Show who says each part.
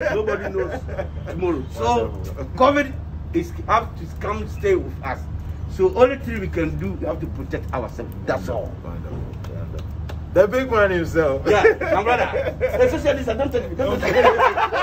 Speaker 1: Nobody knows tomorrow. So COVID is have to come stay with us. So only thing we can do, we have to protect ourselves. That's all.
Speaker 2: The big man himself.
Speaker 1: Yeah, my brother. Especially, don't tell you. Don't tell me.